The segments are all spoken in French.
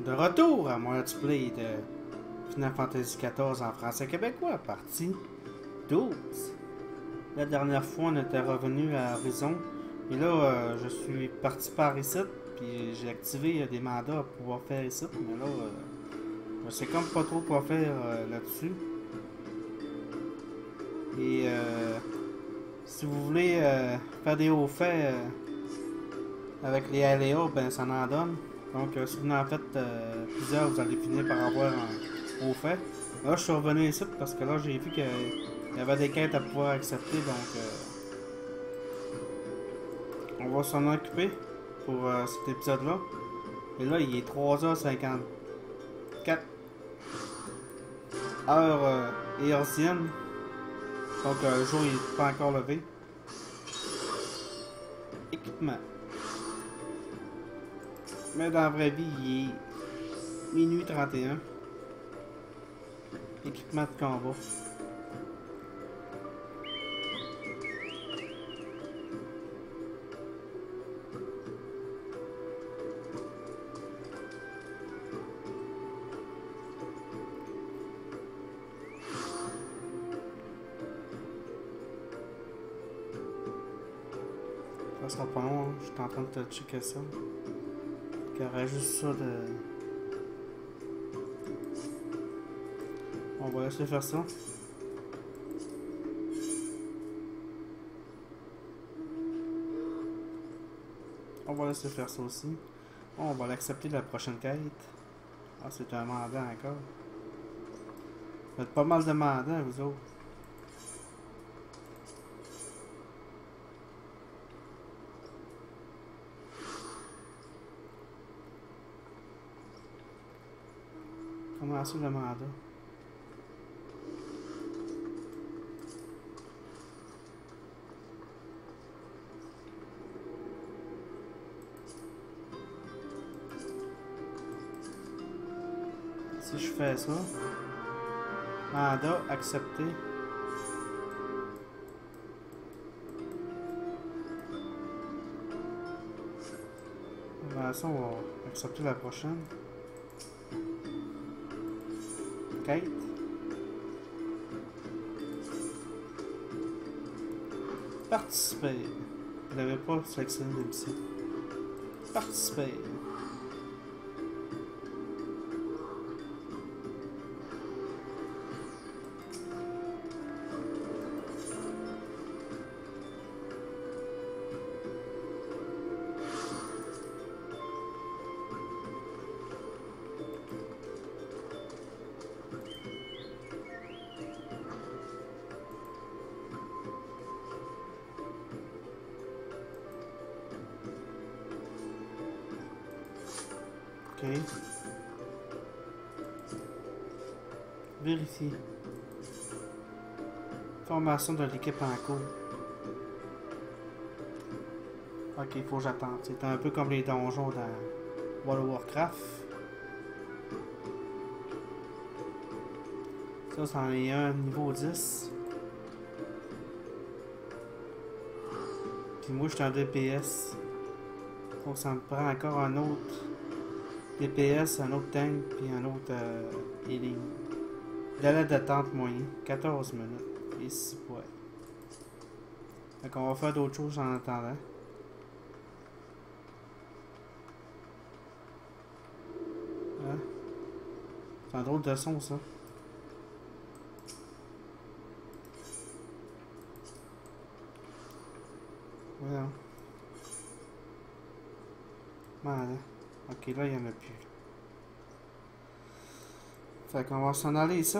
De retour à let's play de Final Fantasy XIV en français québécois, partie 12. La dernière fois, on était revenu à Horizon. Et là, euh, je suis parti par ici, puis j'ai activé euh, des mandats pour pouvoir faire ici. Mais là, euh, je sais comme pas trop quoi faire euh, là-dessus. Et si vous voulez faire des hauts faits avec les aléas, ben ça en donne. Donc euh, si vous en faites euh, plusieurs, vous allez finir par avoir un haut fait. Là, je suis revenu ici parce que là, j'ai vu qu'il y avait des quêtes à pouvoir accepter, donc euh, on va s'en occuper pour cet épisode-là. Et là, il est 3h54 heures euh, éorziennes. Donc le jour il est pas encore levé. Équipement. Mais dans la vraie vie, il est minuit 31. Équipement de combat. Ça sera pas long, hein. je suis en train de te checker ça. Juste ça de. On va laisser faire ça. On va laisser faire ça aussi. Bon, on va l'accepter la prochaine quête. Ah, c'est un mandat encore. Vous faites pas mal de mandats, vous autres. Mandat? Si je fais ça, mandat accepté. Ben, ça, on va accepter la prochaine. Quête. Participer. Je l'avais pas sélectionné d'habitude. Participer. Formation de l'équipe en cours. Ok, il faut que j'attende. C'est un peu comme les donjons dans World of Warcraft. Ça, c'en est un niveau 10. Puis moi, je suis en DPS. Donc, ça me prend encore un autre DPS, un autre tank, puis un autre euh, healing. Délai d'attente moyen, 14 minutes. Et 6 points. Donc on va faire d'autres choses en attendant. Hein? C'est un drôle de son ça. Voilà. Voilà. Ok, là, il n'y en a plus. Fait qu'on va s'en aller ici.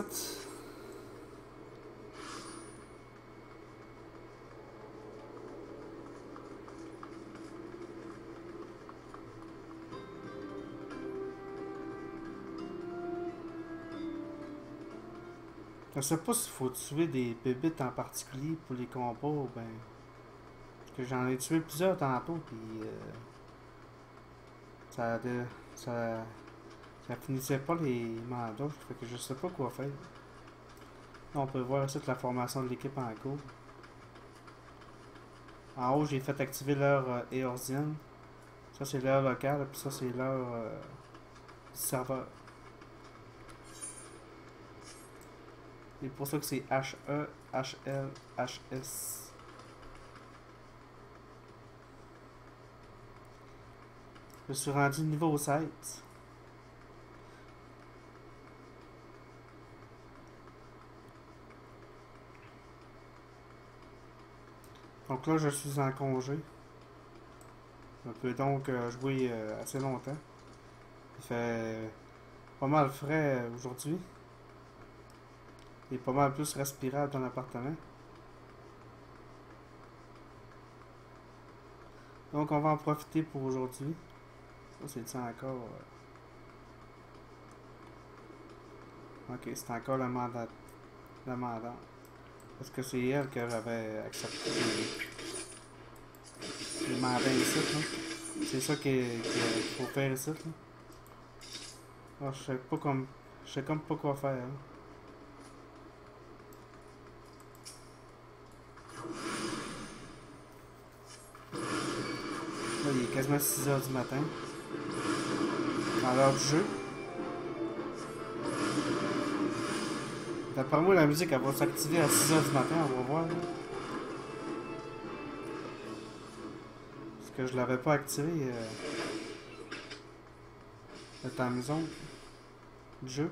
Je sais pas s'il faut tuer des bébites en particulier pour les combats ben. Que j'en ai tué plusieurs tantôt, puis. Euh, ça, de, ça, ça finissait pas les mandats, fait que je sais pas quoi faire. Là, on peut voir ici la formation de l'équipe en cours. En haut, j'ai fait activer l'heure euh. Ça, c'est l'heure locale, puis ça, c'est l'heure euh, serveur. C'est pour ça que c'est H-E, H-L, H-S. Je suis rendu niveau 7. Donc là, je suis en congé. Je peux donc euh, jouer euh, assez longtemps. Il fait pas mal frais euh, aujourd'hui. Est pas mal plus respirable dans l'appartement. Donc on va en profiter pour aujourd'hui. Ça c'est encore. Ok, c'est encore le mandat. Le mandat. Parce que c'est elle que j'avais accepté le mandat ici. C'est ça qu'il faut faire ici. Oh, je sais pas comme. Je sais comme pas quoi faire. Là. Il est quasiment 6h du matin. Dans l'heure du jeu. D'après moi, la musique, va s'activer à 6h du matin, on va voir. Parce que je l'avais pas activé. Euh... Le temps maison. Du jeu.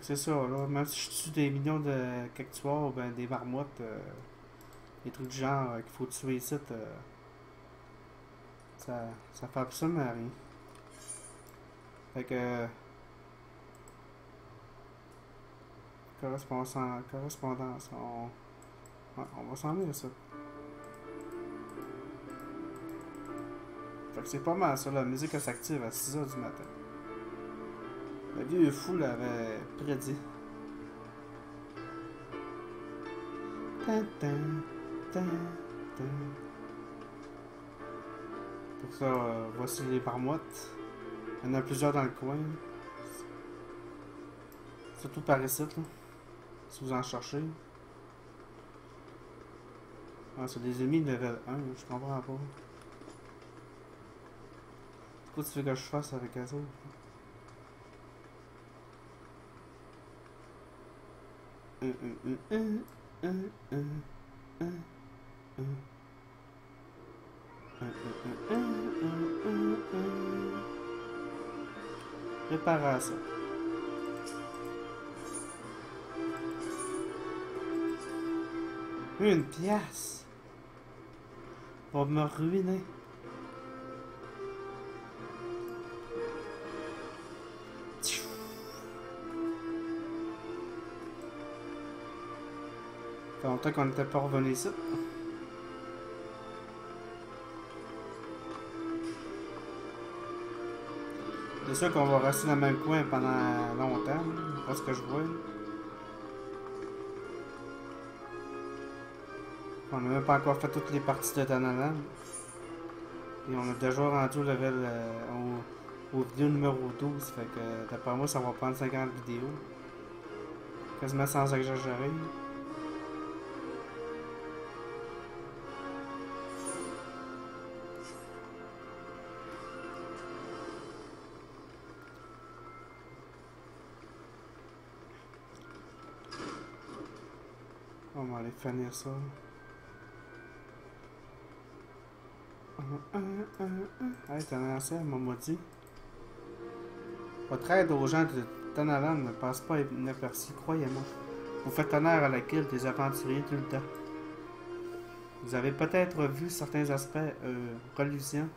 C'est ça, là. Même si je tue des millions de cactuars, ben des marmottes, euh, des trucs du genre euh, qu'il faut tuer ici, euh, ça, ça fait absolument rien. Fait que. Correspondance, correspondance, on, on va s'en venir ça. Fait que c'est pas mal ça, la musique s'active à 6h du matin. Le vieux fou l'avait prédit. Tan, Pour ça, euh, voici les marmottes. Il y en a plusieurs dans le coin. Surtout par ici, là. Si vous en cherchez. Ah, c'est des ennemis de level 1, je comprends pas. Pourquoi tu veux que je fasse avec autres? Réparation. Une pièce. Va me ruiner. Ça fait longtemps qu'on n'était pas revenu ici. C'est sûr qu'on va rester dans le même coin pendant longtemps, parce que je vois. On n'a même pas encore fait toutes les parties de Tanalan. Et on a déjà rendu au level euh, au, au vidéo numéro 12. Fait que d'après moi ça va prendre 50 vidéos. Quasiment sans exagérer. Aller finir ça. Hey, assez, m'a maudit. Votre aide aux gens de Tanalan ne passe pas inaperçue, croyez-moi. Vous faites honneur à la guilde des aventuriers tout le temps. Vous avez peut-être vu certains aspects euh, reluisants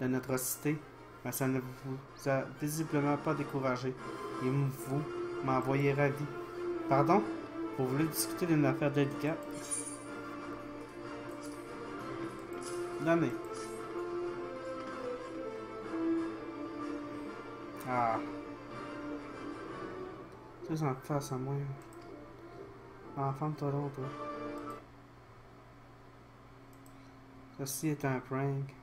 de notre cité, mais ça ne vous a visiblement pas découragé. Et vous m'envoyez ravi. Pardon? Vous voulez discuter d'une affaire délicate? Donnez. Ah. Tu en face à moi. Enferme-toi donc, toi. Ceci est un prank.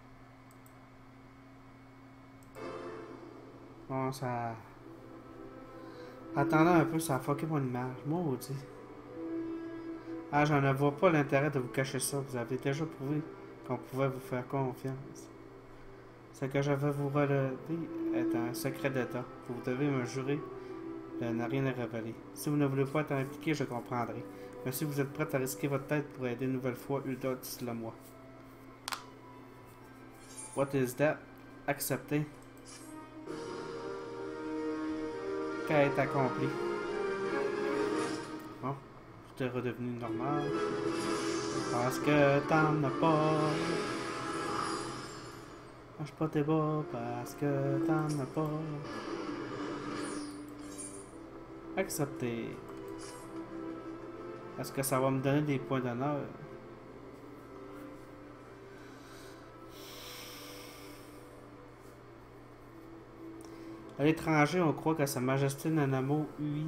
Bon, ça... Attendez un peu, ça a fucké mon image. Maudit. Ah, j'en vois pas l'intérêt de vous cacher ça. Vous avez déjà prouvé qu'on pouvait vous faire confiance. Ce que je vais vous relever est un secret d'État. Vous devez me jurer de ne rien révéler. Si vous ne voulez pas être impliqué, je comprendrai. Mais si vous êtes prête à risquer votre tête pour aider une nouvelle fois Hulda, dites-le moi. What is that? Accepté. Quête accomplie. Bon, est redevenu normal. Parce que t'en as pas. Mange pas tes bas parce que t'en as pas. Accepté. Est-ce que ça va me donner des points d'honneur? À l'étranger, on croit que Sa Majesté Nanamo Ui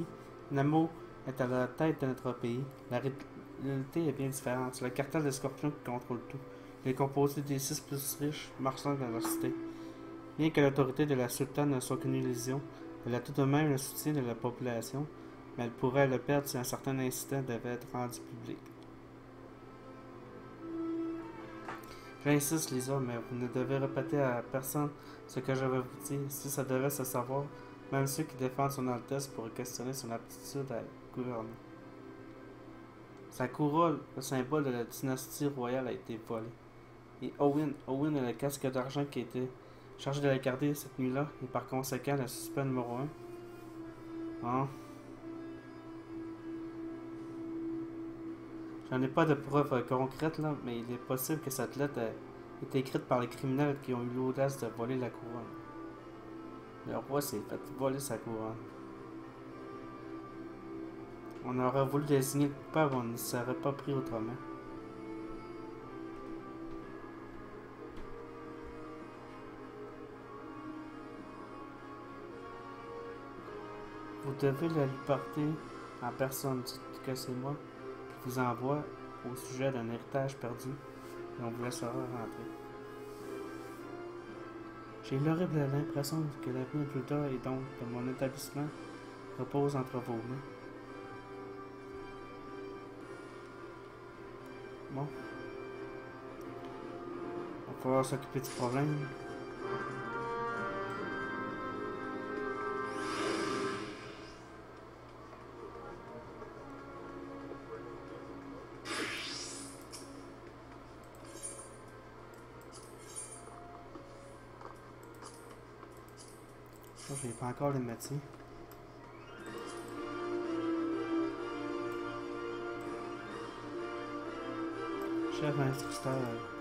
Namo est à la tête de notre pays. La réalité est bien différente. C'est le cartel des scorpions qui contrôle tout. Il est composé des six plus riches marchands de la cité. Bien que l'autorité de la sultane ne soit qu'une illusion, elle a tout de même le soutien de la population, mais elle pourrait le perdre si un certain incident devait être rendu public. J'insiste, Lisa, mais vous ne devez répéter à personne ce que je vais vous dire. Si ça devait se savoir, même ceux qui défendent son Altesse pourraient questionner son aptitude à gouverner. Sa couronne, le symbole de la dynastie royale, a été volé. Et Owen, Owen a le casque d'argent qui été chargé de la garder cette nuit-là, et par conséquent le suspect numéro 1. Hein? J'en ai pas de preuves concrètes, là, mais il est possible que cette lettre ait été écrite par les criminels qui ont eu l'audace de voler la couronne. Le roi s'est fait voler sa couronne. On aurait voulu désigner le coupable, on ne serait pas pris autrement. Vous devez la lui porter en personne. Dites que c'est moi qui vous envoie au sujet d'un héritage perdu et on vous laissera rentrer. J'ai l'horrible l'impression que l'avenir d'Uda et donc de mon établissement repose entre vos mains. Bon. Il va falloir s'occuper du problème. Ça, j'ai pas encore le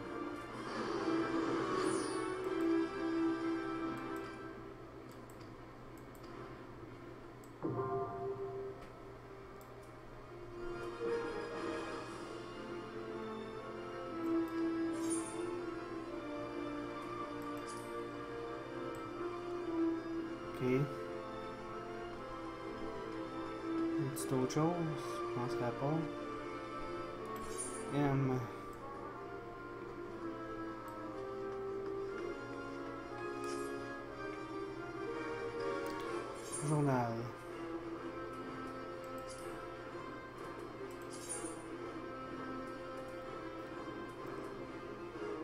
Journal.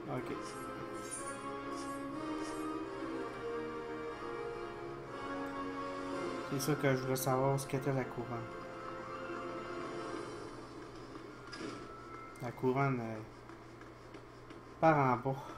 Ok. C'est ça que je voulais savoir ce qu'était la couronne. La couronne euh, part en.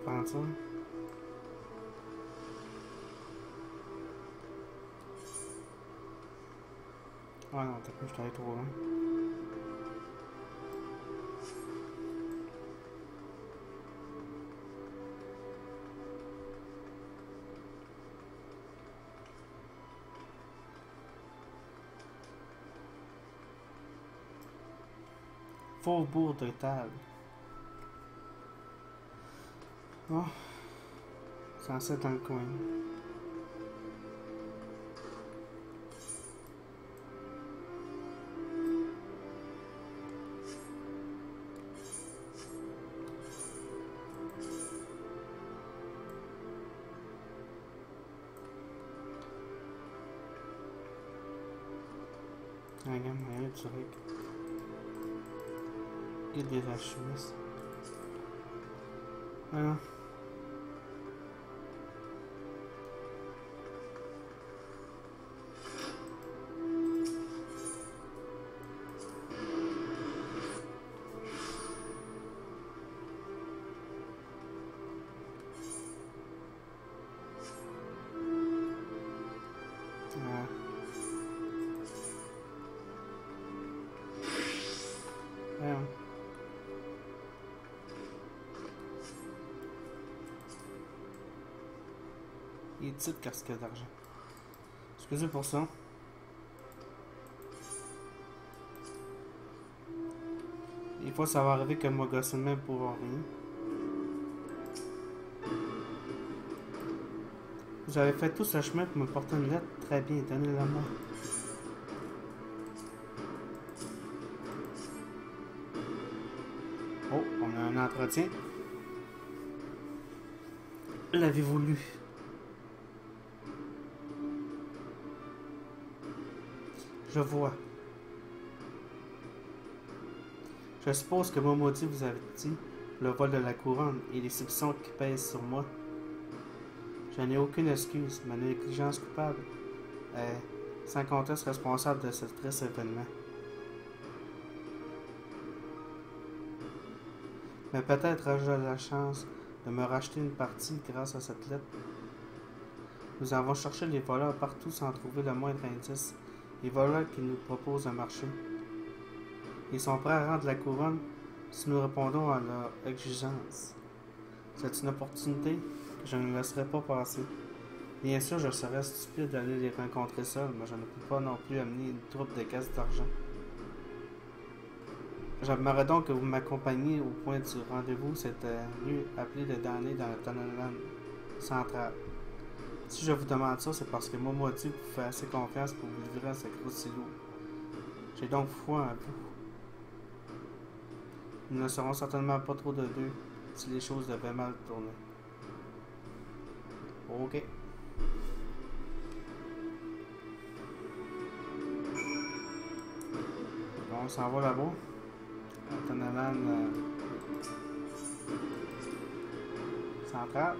sponsor. Ah não, tem que mostrar aí tudo, né? Vou, boa, doitado. Censé être dans le coin. Regarde, regarde, zurück. Guide des Archives. Titre casque d'argent. Excusez pour ça. Des fois, ça va arriver que moi gosse même pour rien. Vous avez fait tout ce chemin pour me porter une lettre. Très bien, donnez-la moi. Oh, on a un entretien. L'avez-vous lu? Je vois. Je suppose que mon vous avait dit le vol de la couronne et les soupçons qui pèsent sur moi. Je n'ai aucune excuse, ma négligence coupable est sans conteste responsable de ce triste événement. Mais peut-être ai-je la chance de me racheter une partie grâce à cette lettre. Nous avons cherché les voleurs partout sans trouver le moindre indice. Les voleurs qui nous proposent un marché. Ils sont prêts à rendre la couronne si nous répondons à leur exigence. C'est une opportunité que je ne laisserai pas passer. Bien sûr, je serais stupide d'aller les rencontrer seul, mais je ne peux pas non plus amener une troupe de caisses d'argent. J'aimerais donc que vous m'accompagniez au point du rendez-vous, c'était rue appelée le dernier dans le tunnel central. Si je vous demande ça, c'est parce que Momodi vous fait assez confiance pour vous livrer à ce gros silo. J'ai donc foi en vous. Nous ne serons certainement pas trop de deux si les choses devaient mal tourner. Ok. Bon, on s'en va là-bas. Tunnel euh, central.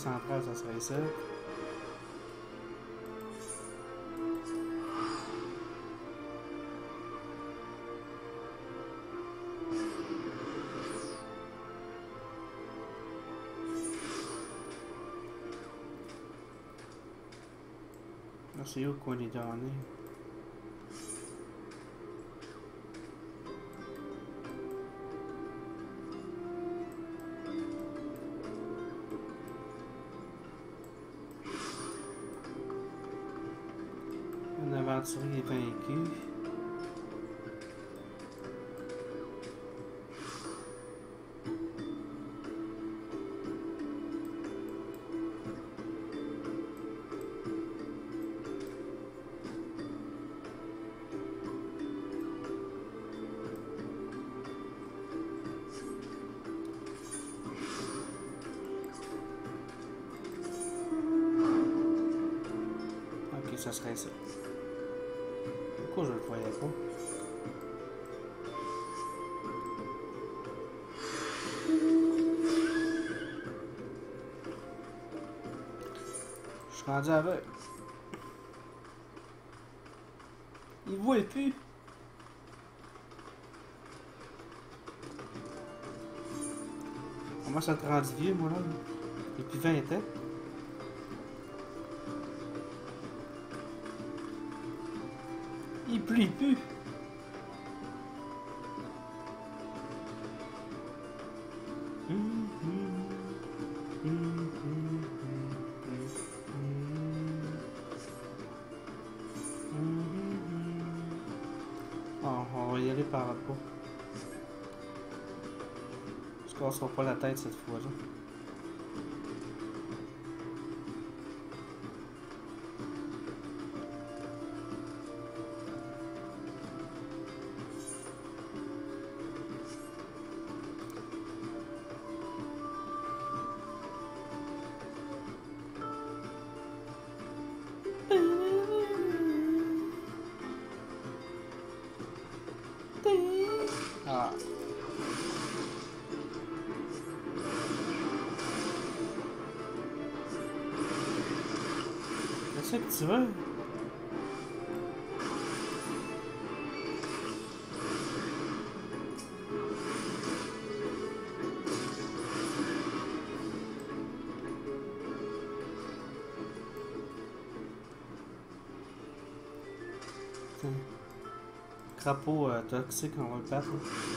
Tunnel central, ça serait ça. C'est où qu'on est donné? Un aventurier vaincu. Rendu aveugle. Il voit plus. Comment ça te rendu vieux, moi, là? Depuis 20 ans? Il plie plus. Pas la tête cette fois-là. Qu'est-ce que tu veux? Crapaud euh, toxique, on va le battre. là.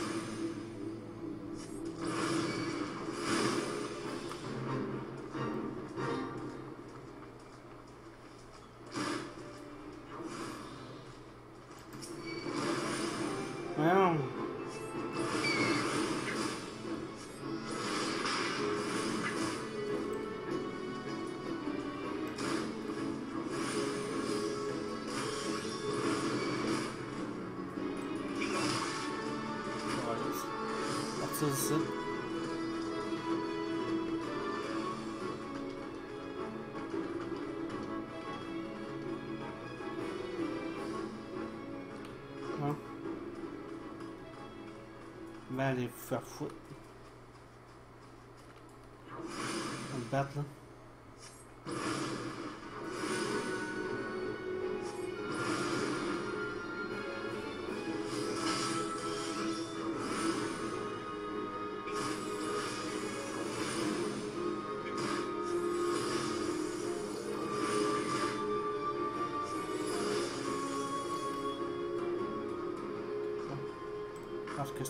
Va aller vous faire foutre. On le battre là.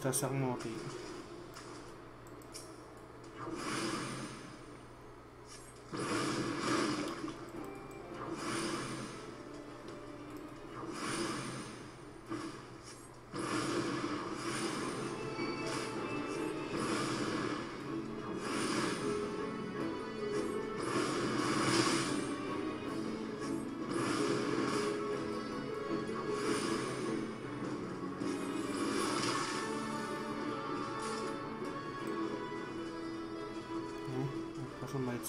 Parce que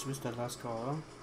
La prochaine va être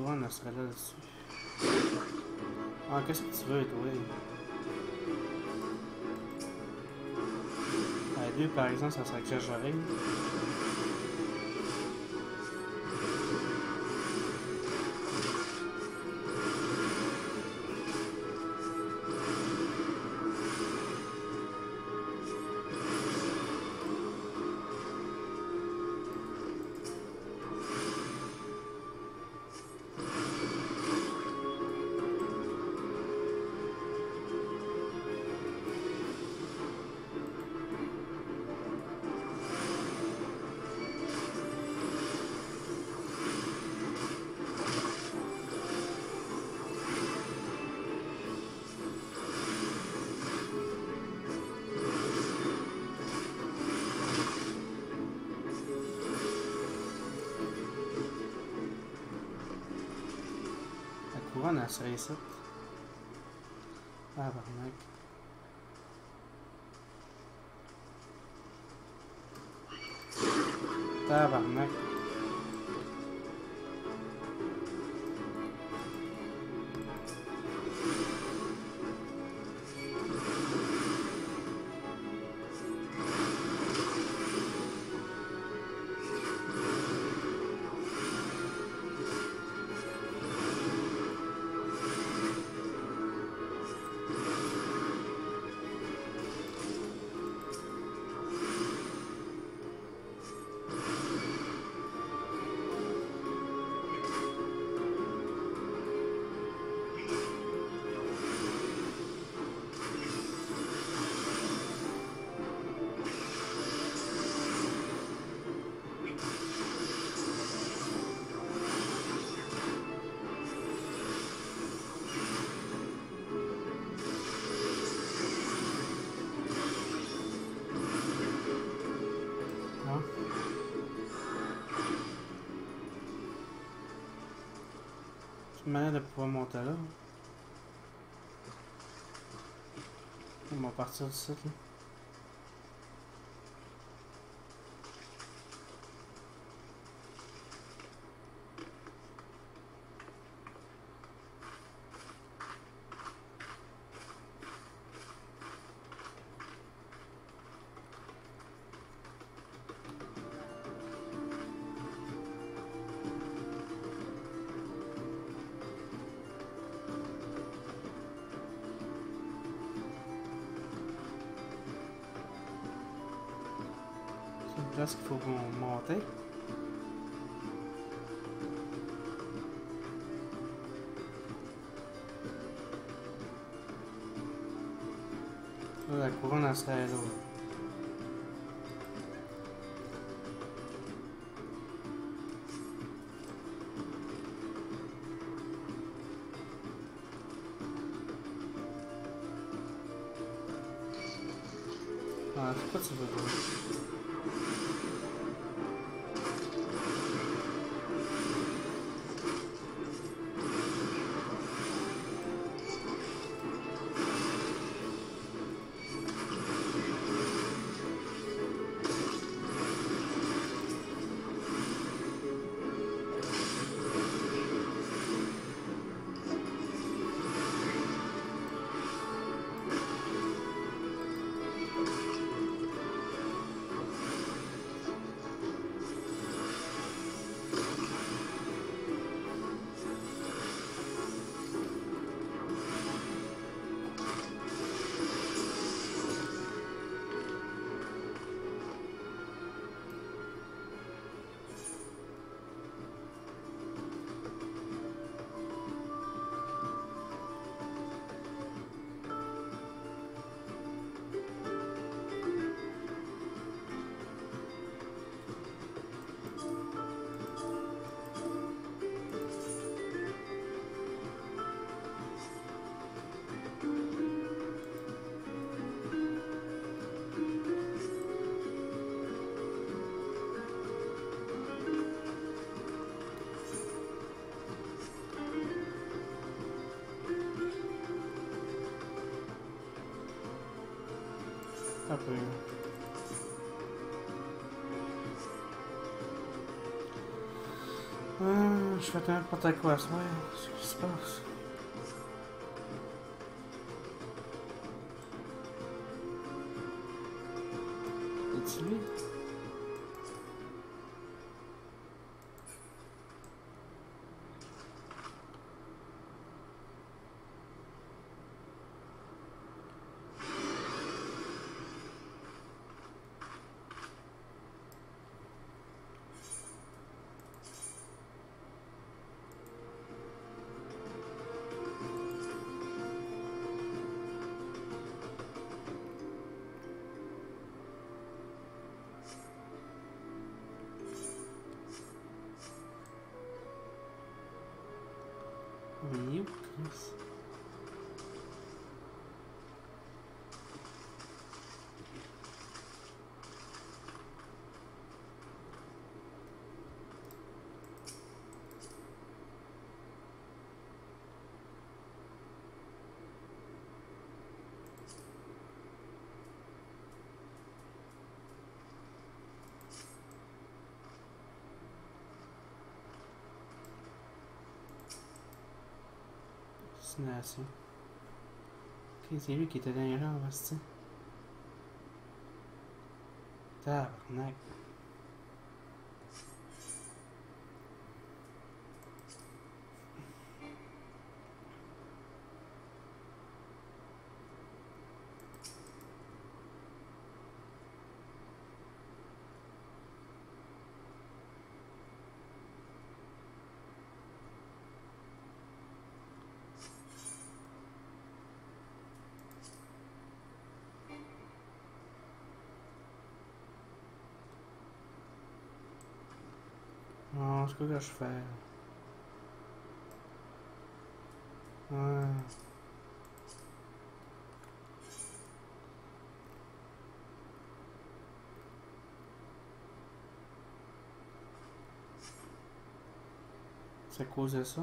couronne, elle serait là dessus. Ah, qu'est-ce que tu veux, toi? À deux, par exemple, ça serait exagéré. Couronne, elle serait manière de pouvoir monter là. On va partir du site là. Ah, c'est pas si Ah, je fais n'importe quoi, C'est lui qui était dans les jambes, c'est Tabarnak. Non, ce que je fais? Ouais. C'est à cause de ça?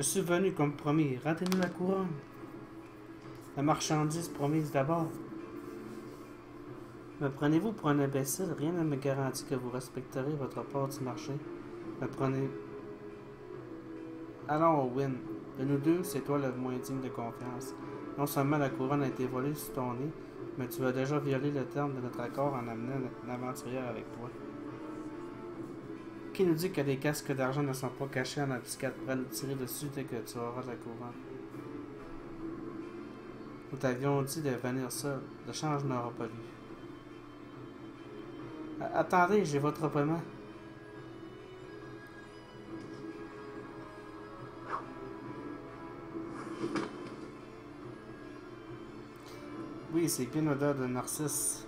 Je suis venu comme promis. Rendez-nous la couronne. La marchandise promise d'abord. Me prenez-vous pour un imbécile? Rien ne me garantit que vous respecterez votre part du marché. Me prenez. Allons, Owen. De nous deux, c'est toi le moins digne de confiance. Non seulement la couronne a été volée sous ton nez, mais tu as déjà violé le terme de notre accord en amenant l'aventurière avec toi. Qui nous dit que les casques d'argent ne sont pas cachés en appliquant pour nous tirer dessus dès que tu auras la couronne? Nous t'avions dit de venir seul. Le change n'aura pas lieu. Attendez, j'ai votre paiement. Oui, c'est bien odeur de narcisse.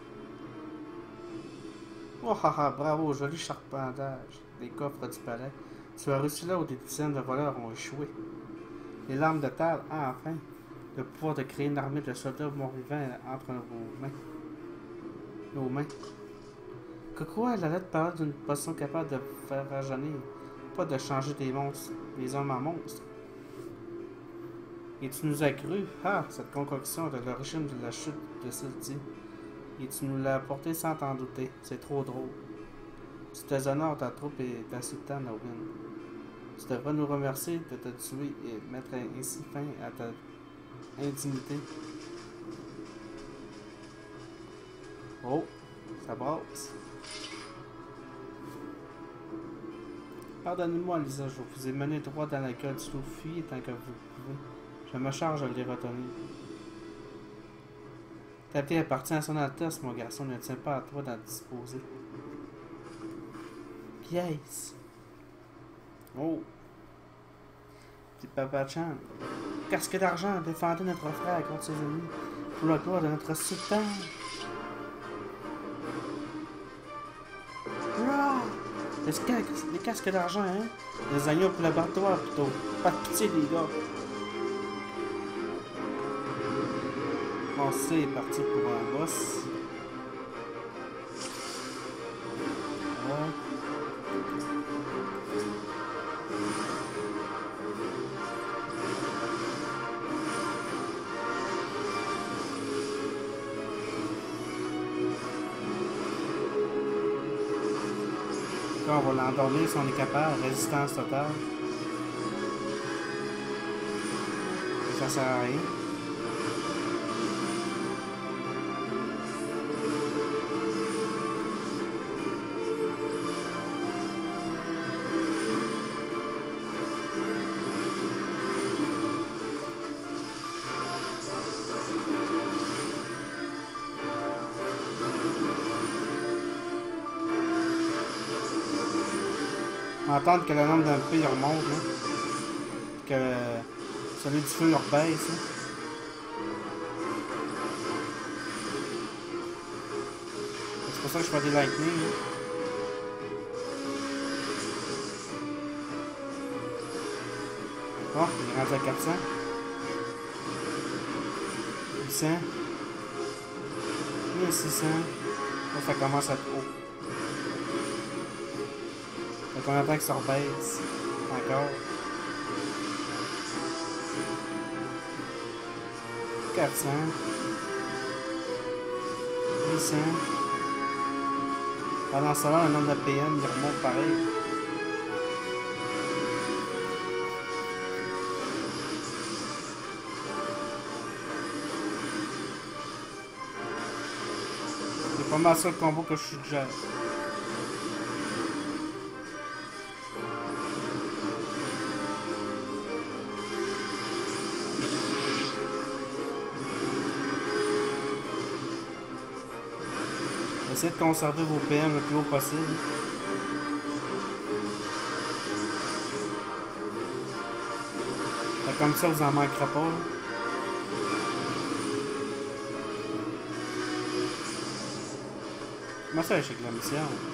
Oh bravo, joli charpentage des coffres du palais. Tu as reçu là où des dizaines de voleurs ont échoué. Les larmes de terre, ah, enfin, le pouvoir de créer une armée de soldats morts-vivants entre vos mains. Nos mains. Quoi, la lettre parle d'une potion capable de faire rajeunir, pas de changer des monstres, des hommes en monstres. Et tu nous as cru, ah, cette concoction de l'origine de la chute de Sylvie. Et tu nous l'as apporté sans t'en douter? C'est trop drôle. Tu déshonores ta troupe et t'insultant Nowin. Tu devrais nous remercier de te tuer et mettre ainsi fin à ta indignité. Oh, ça brasse. Pardonnez-moi, Lisa, je vous ai mené droit dans la gueule du loup. Tant que vous pouvez. Je me charge de les retenir. Ta vie appartient à son Altesse, mon garçon, ne tient pas à toi d'en disposer. Yes! Oh! Petit Papa Chan. Casque d'argent, défendez notre frère contre ses ennemis. Pour la gloire de notre sultan? Les, les casques d'argent, hein? Les agneaux pour l'abattoir, plutôt. Pas de pitié, les gars. Bon, c'est parti pour un boss. L'endormir si on est capable. Résistance totale. Ça sert à rien. Entendre que le nombre d'MP il remonte. Que celui du feu leur baisse, là. C'est pour ça que je fais des lightning, là. Bon, il est rendu à 400. 800. 1600. Là, ça commence à être haut. Qu'on attend que ça rebaisse. Encore. 400. 800. Pendant ce temps, le nombre de PM, il remonte pareil. C'est pas mal ça le combo que je suis De conserver vos PM le plus haut possible. Comme ça, vous en manquerez pas. Comment ça, échec la mission?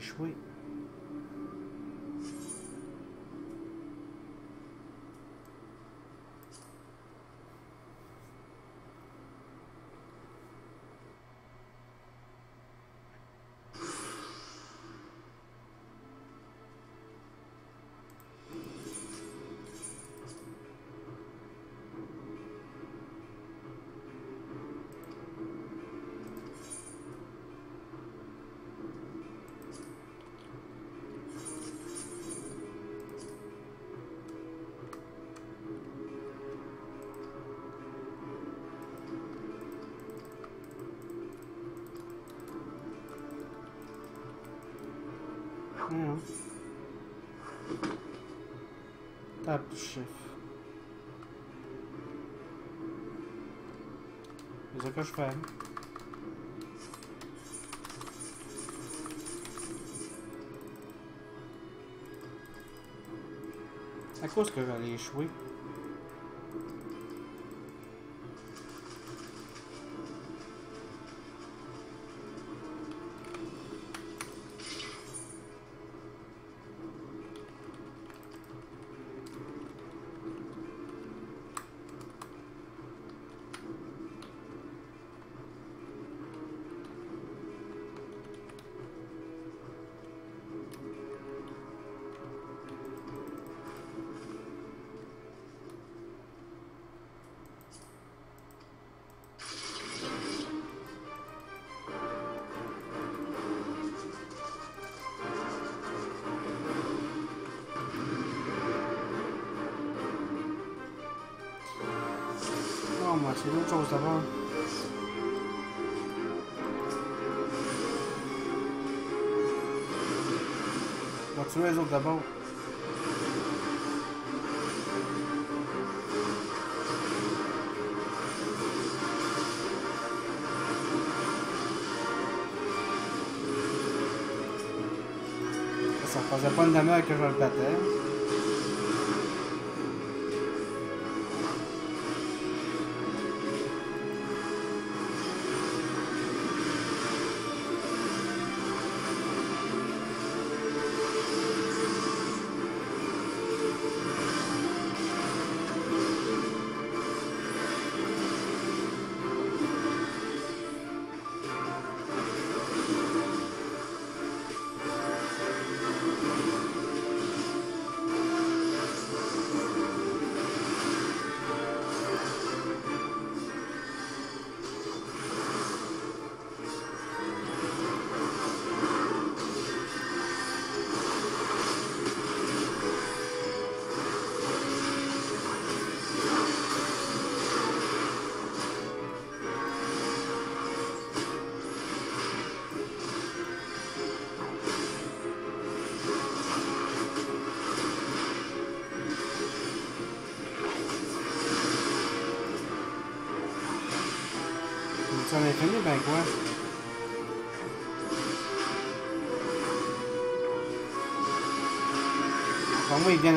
Pourquoi échouer? Hum. Table du chef. Que je fais. À cause que j'allais échouer. Ça faisait pas une demi-heure que je le battais. Ben quoi? Pour moi, il vient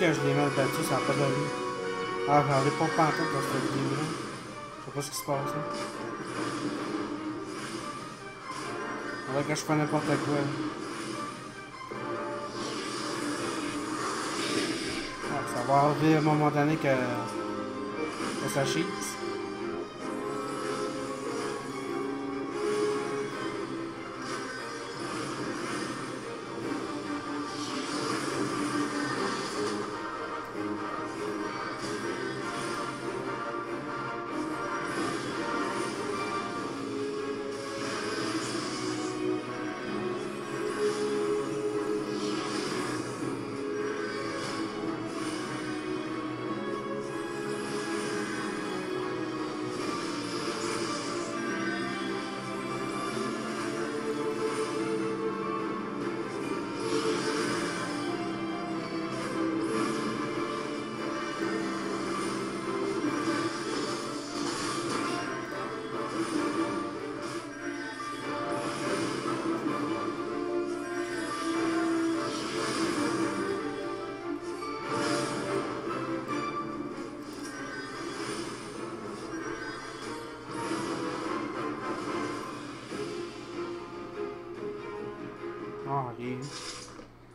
que je l'ai mal battu, ça n'a pas donné. Ah, j'en ai pas pantoute dans cette vidéo-là. Je sais pas ce qui se passe là. Faudrait que je fais n'importe quoi. Ah, ça va arriver à un moment donné que, que ça chie.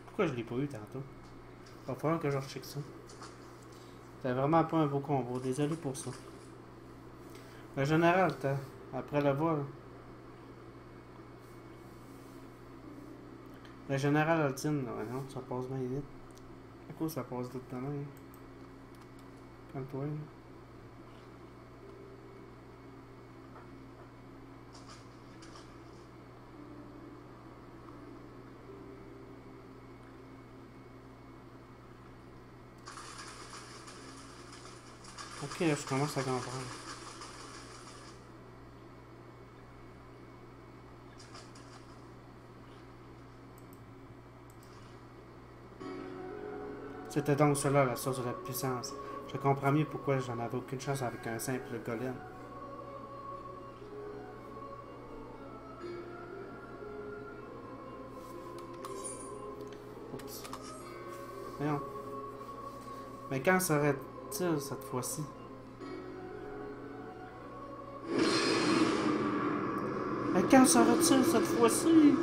Pourquoi je l'ai pas eu tantôt? Va falloir que je recheck ça. C'était vraiment pas un beau combo. Désolé pour ça. Le général, après le vol. Le général Altine, non, ça passe bien vite. À quoi ça passe tout le temps, hein? Ok, je commence à comprendre. C'était donc cela la source de la puissance. Je comprends mieux pourquoi j'en avais aucune chance avec un simple golem. Oups. Voyons. Mais quand Mais quand sera-t-il cette fois-ci?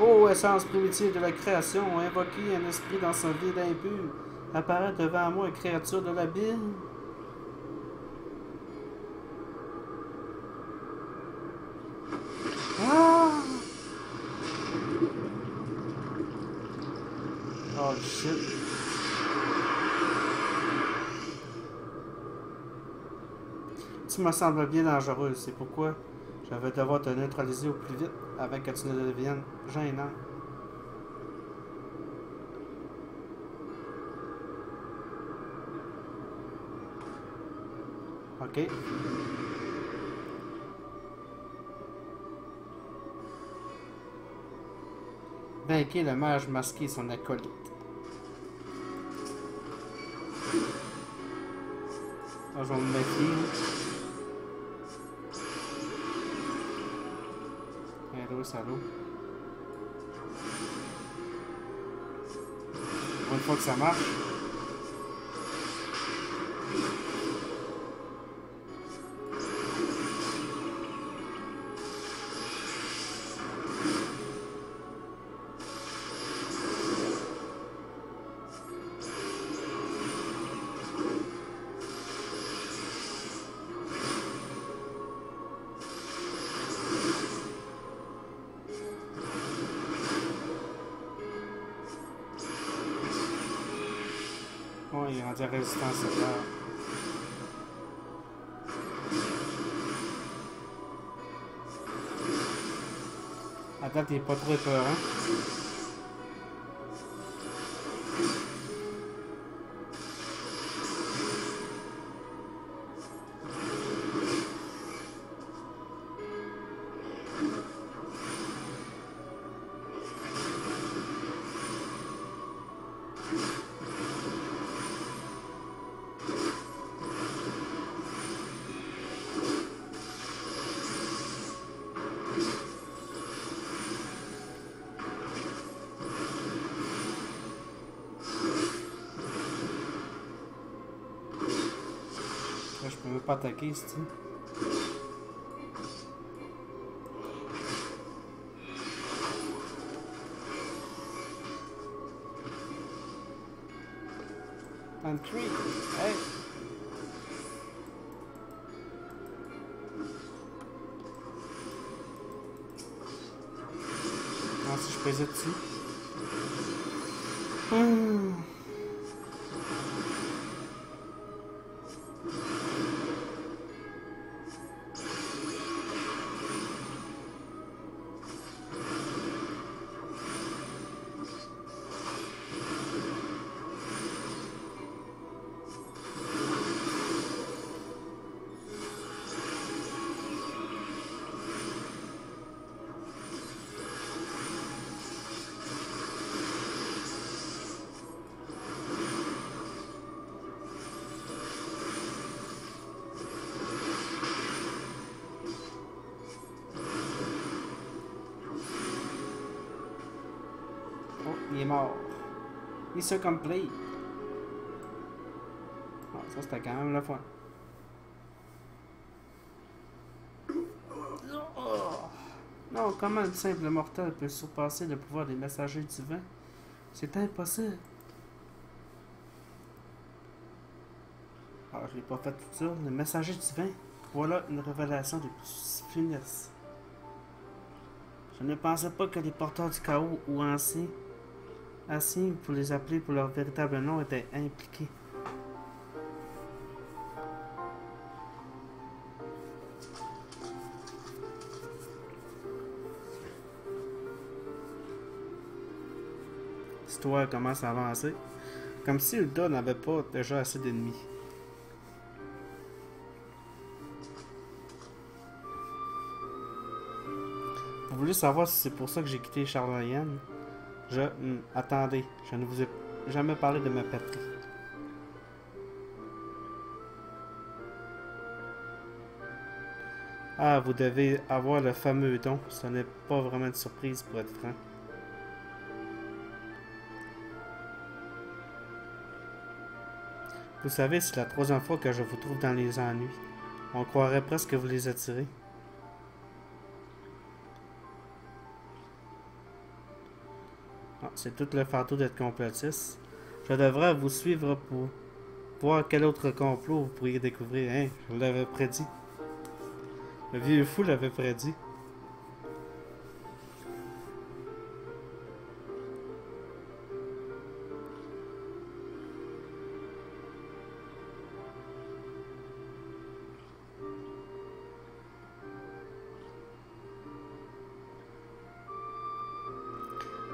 Ô essence primitive de la création, invoquez un esprit dans sa vie impur Apparaît devant moi une créature de l'abîme. Ah! Oh shit. Tu me sembles bien dangereuse, c'est pourquoi je vais devoir te neutraliser au plus vite avant que tu ne deviennes gênant. Ok. Vainquer le mage masqué son acolyte? Là, je vais me. Salaud. Pour une fois que ça marche. À résistance à terre. À date, il est pas trop peur, hein? Je Il. Mission complete. Ah, ça c'était quand même le fun. Non, comment un simple mortel peut surpasser le pouvoir des messagers divins? C'est impossible. Ah, je l'ai pas fait tout ça. Le messager divin. Voilà une révélation plus funestes. Je ne pensais pas que les porteurs du chaos ou anciens, anciens pour les appeler pour leur véritable nom, étaient impliqués. L'histoire commence à avancer, comme si Ulda n'avait pas déjà assez d'ennemis. Vous voulez savoir si c'est pour ça que j'ai quitté Charloyenne? Je... hmm, attendez, je ne vous ai jamais parlé de ma patrie. Ah, vous devez avoir le fameux don. Ce n'est pas vraiment une surprise pour être franc. Vous savez, c'est la troisième fois que je vous trouve dans les ennuis. On croirait presque que vous les attirez. C'est tout le fardeau d'être complotiste. Je devrais vous suivre pour voir quel autre complot vous pourriez découvrir. Hein? Je l'avais prédit. Le vieux fou l'avait prédit.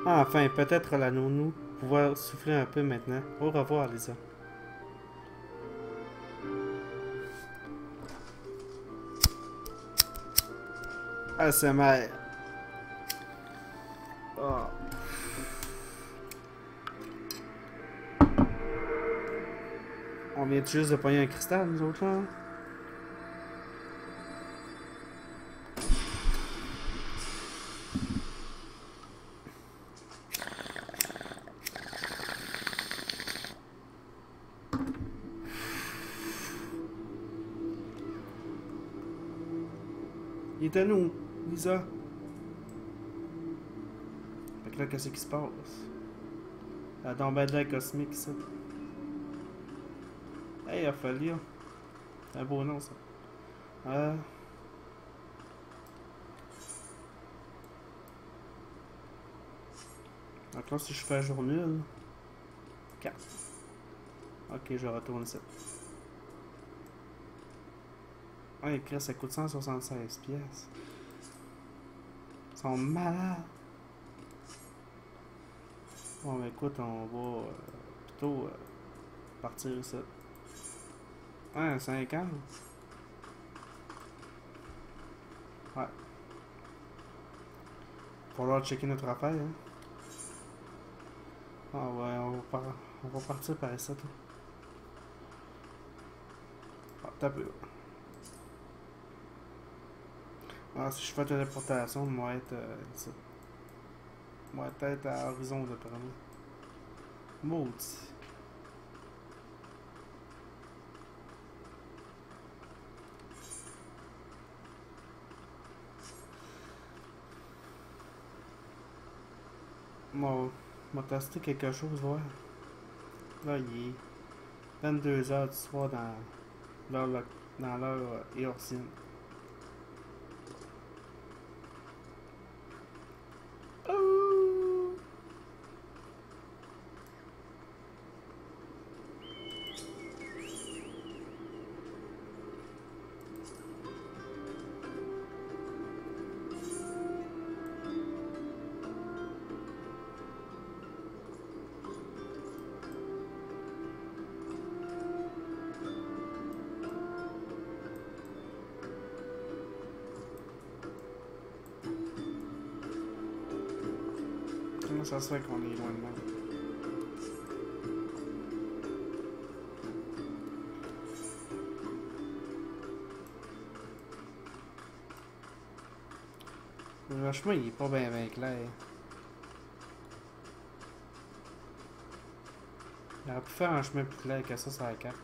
Enfin, peut-être nounou pouvoir souffler un peu maintenant. Au revoir, Lisa. ASMR. Oh. On vient juste de pogner un cristal, nous autres, là? Lisa. Fait que là, qu'est-ce qui se passe? La tombée de la cosmique, ça. Hey, Ophelia. C'est un beau nom, ça. Euh... Là, si je fais un jour nul... 4. Ok, je retourne ça. Ouais, Chris, ça coûte 176 pièces. Ils sont malades. Bon, écoute, on va euh, plutôt euh, partir ici. Ouais, 50. Ouais. Falloir checker notre affaire, hein. Ah ouais, on va, par... on va partir par ici. Ah, t'as peu. Ah, si je fais téléportation, moi être euh, ici. Moi être à horizon de premier. Maudit. Moi, m'a testé quelque chose, ouais. Là, il est 22h du soir dans l'heure dans l'heure euh, Comment ça se fait qu'on est loin de là? Le chemin, il est pas bien bien clair. Il aurait pu faire un chemin plus clair que ça sur la carte.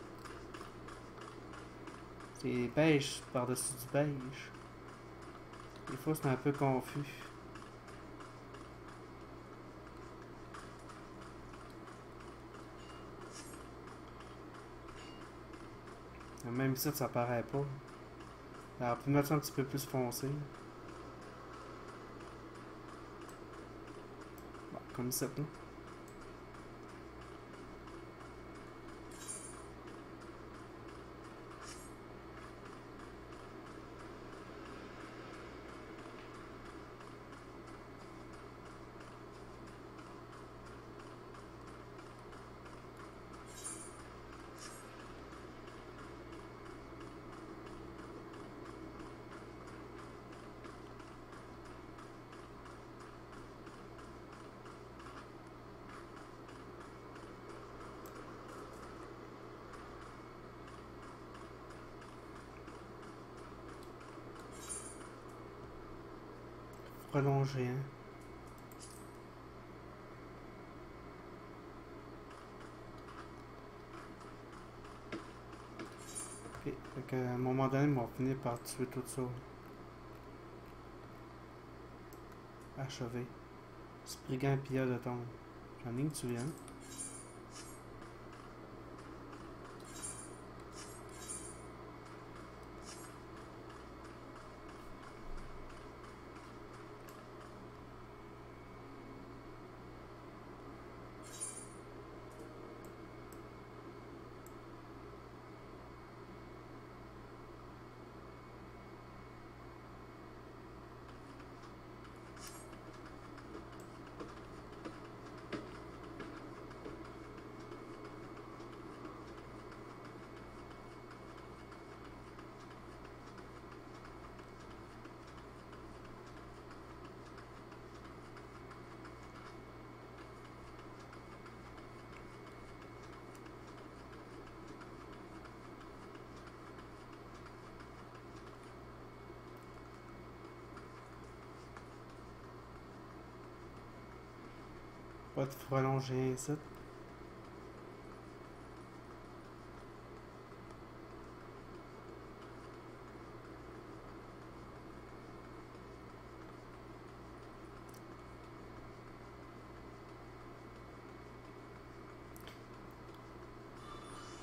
C'est beige par-dessus du beige. Des fois, c'est un peu confus. Même ici, ça paraît pas. Alors, peut mettre ça un petit peu plus foncé. Bon, comme ça, non? Hein? Ok, qu'à un moment donné, on va finir par tuer tout ça. Achevé. Spriggan pilleur de tombe. J'en ai que tu viens. Pas de frelon géant ici.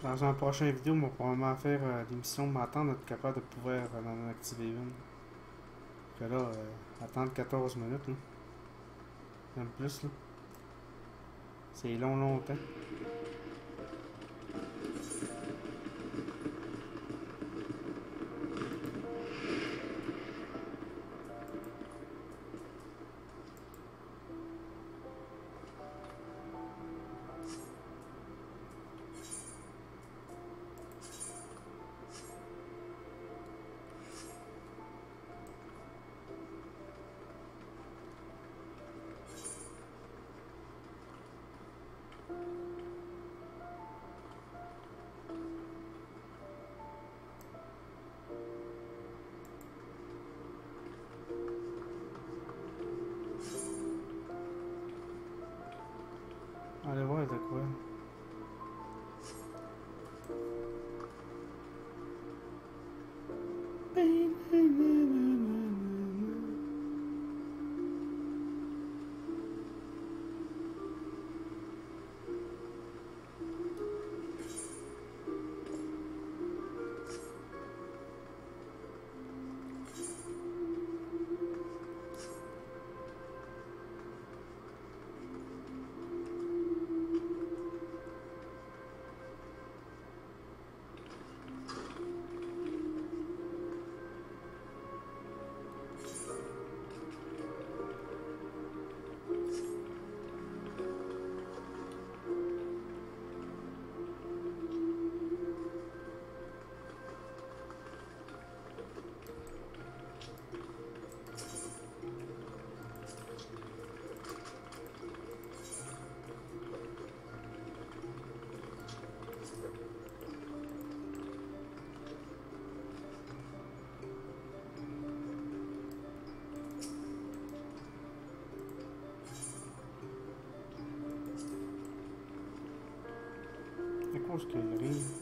Dans un prochain vidéo, on va probablement faire euh, l'émission m'attendre d'être capable de pouvoir euh, en activer une. Que là, euh, attendre 14 minutes, là. Même plus, là. C'est long, longtemps. Allez voir de quoi. À cause qu'il y a rien.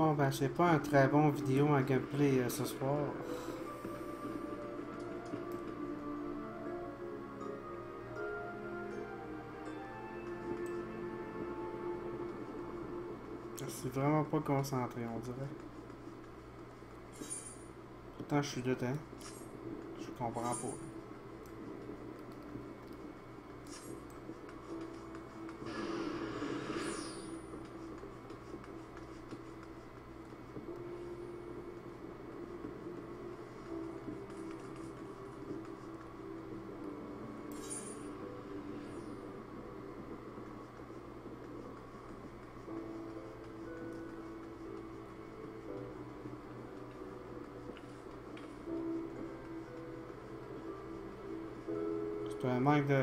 Bon, ben, c'est pas un très bon vidéo en gameplay euh, ce soir. Suis vraiment pas concentré, on dirait. Pourtant, je suis dedans. Je comprends pas. Manque de.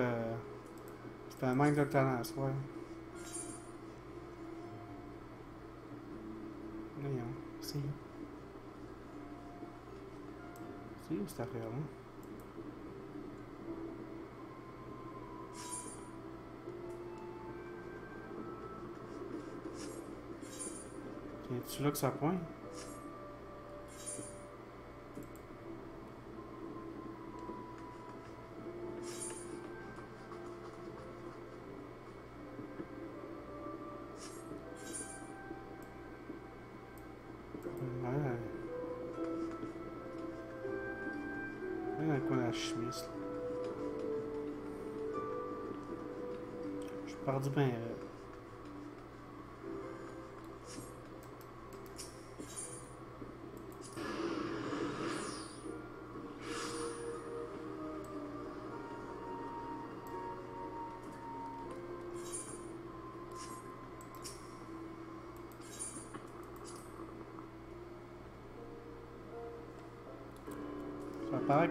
C'est un manque talent, ouais. Voyons, c'est. C'est où affaire-là? Viens-tu là que ça pointe?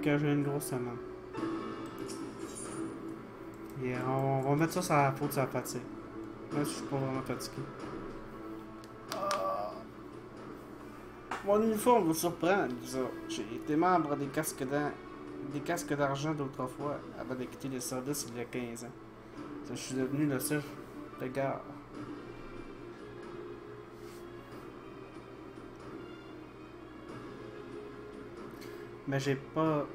J'ai une grosse semaine. On, va mettre ça sur la faute de sa fatigue. Je suis pas vraiment fatigué. Ah. Mon uniforme vous surprend, ça. J'ai été membre des casques des casques d'argent d'autrefois, avant de quitter le service il y a 15 ans. Je suis devenu le chef de. Mais j'ai pas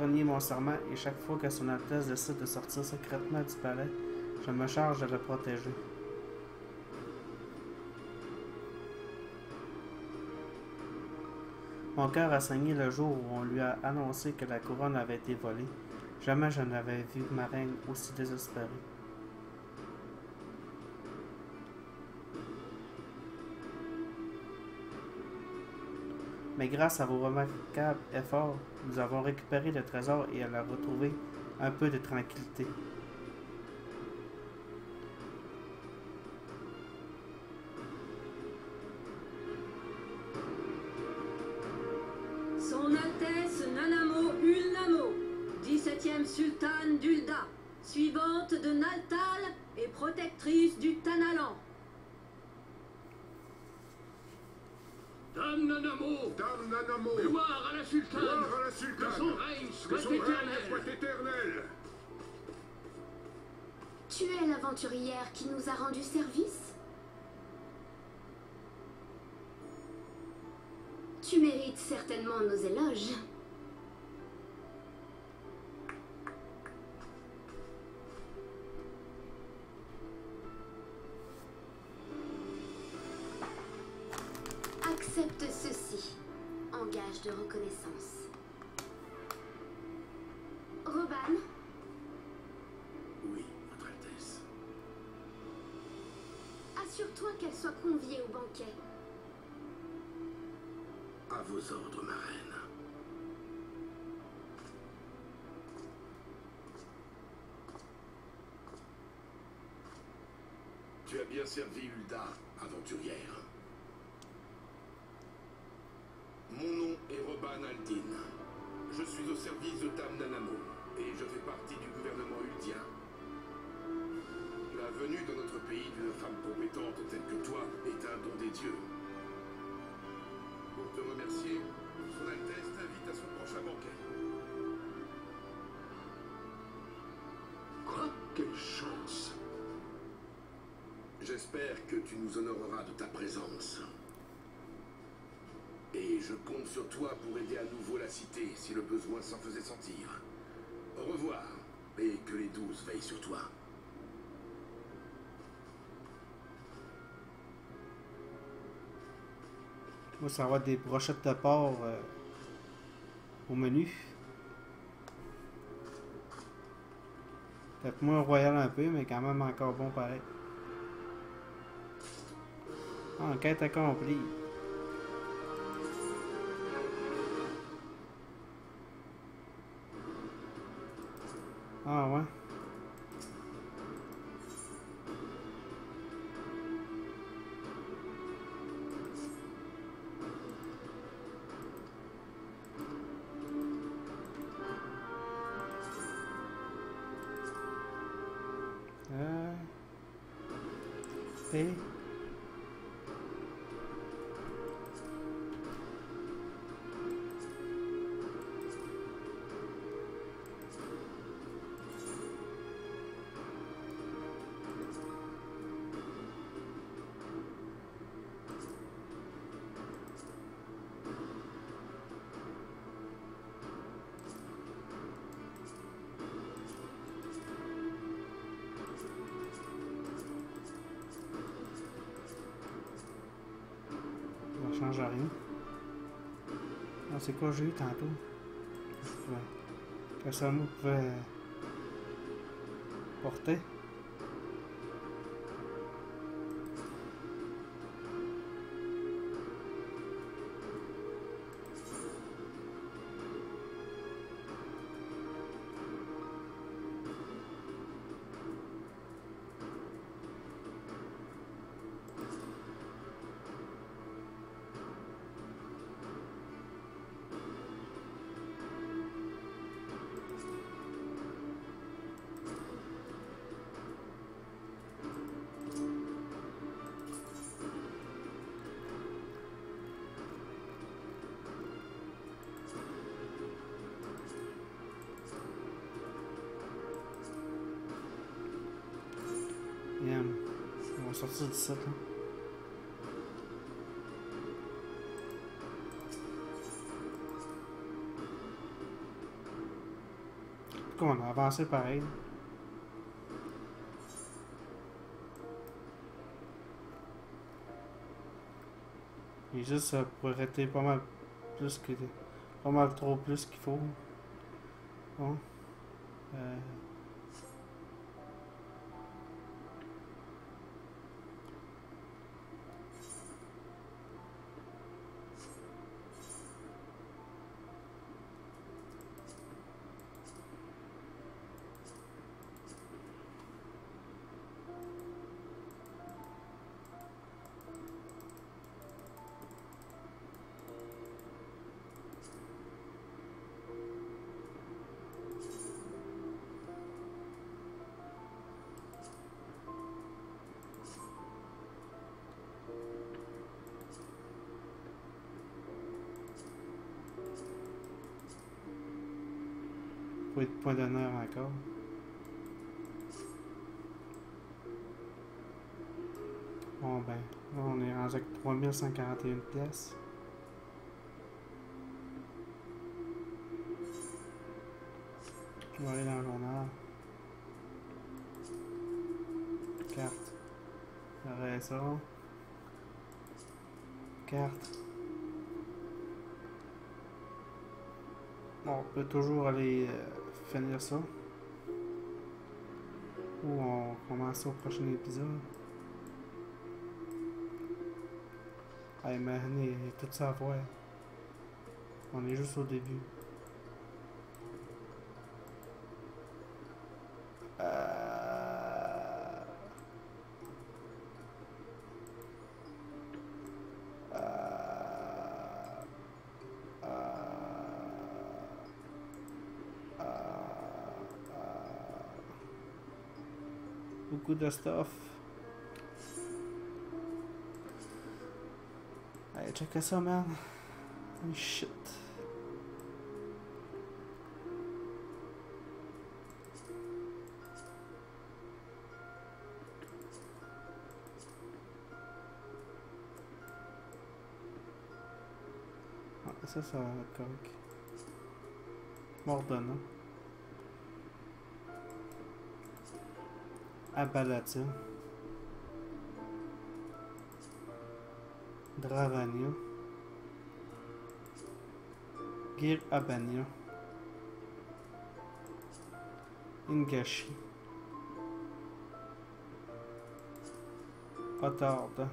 renié mon serment et chaque fois que son Altesse décide de sortir secrètement du palais, je me charge de le protéger. Mon cœur a saigné le jour où on lui a annoncé que la couronne avait été volée. Jamais je n'avais vu ma reine aussi désespérée. Mais grâce à vos remarquables efforts, nous avons récupéré le trésor et elle a retrouvé un peu de tranquillité. Son Altesse Nanamo Ulnamo, 17e sultane d'Ulda, suivante de Naltal et protectrice du Tanalan. Dame Nanamo, Dame Nanamo, gloire à la sultane, gloire à la que son sultane, règne que soit son règne éternel. soit éternel. Tu es l'aventurière qui nous a rendu service? Tu mérites certainement nos éloges. Banquet. À vos ordres, ma reine. Tu as bien servi Hulda, aventurière. Mon nom est Roban Aldin. Je suis au service de Tam Nanamo et je fais partie du gouvernement huldien. Venue dans notre pays d'une femme compétente telle que toi est un don des dieux. Pour te remercier, Son Altesse t'invite à son prochain banquet. Quoi? Quelle chance J'espère que tu nous honoreras de ta présence. Et je compte sur toi pour aider à nouveau la cité si le besoin s'en faisait sentir. Au revoir, et que les douze veillent sur toi. Moi, ça va des brochettes de porc euh, au menu. Peut-être moins royal un peu, mais quand même encore bon pareil. Enquête accomplie. Ah ouais. C'est quoi j'ai eu tantôt? Que ça me pouvait porter. Va sortir du site, là. En tout cas, on a avancé pareil? Et juste ça pourrait arrêter pas mal plus que pas mal trop plus qu'il faut. Bon. Euh, D'honneur encore. Bon ben, on est rendu avec 3141 pièces. Je vais aller dans le journal. Carte. Carte. On peut toujours aller euh, finir ça. Ou on commence au prochain épisode. Hey man, il y a tout ça à voir. On est juste au début. Beaucoup de stuff. Allez, check ça, man. Oh, shit. Ah, ça, ça va être correct. Mordonna. Appalachia. Dravania. Gir Abania. Ingashi. Otarda.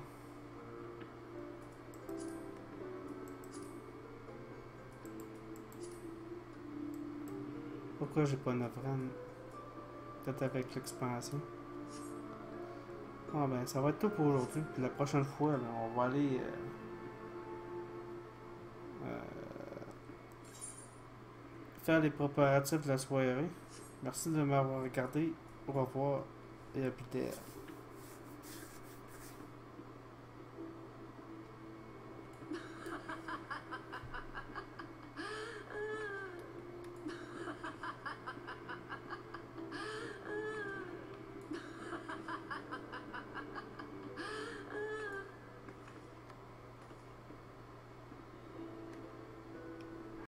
Pourquoi j'ai pas 9 RAM? Peut-être avec l'expansion. Bon ben, ça va être tout pour aujourd'hui. Puis la prochaine fois, ben, on va aller... euh, euh, faire les préparatifs de la soirée. Merci de m'avoir regardé. Au revoir et à plus tard.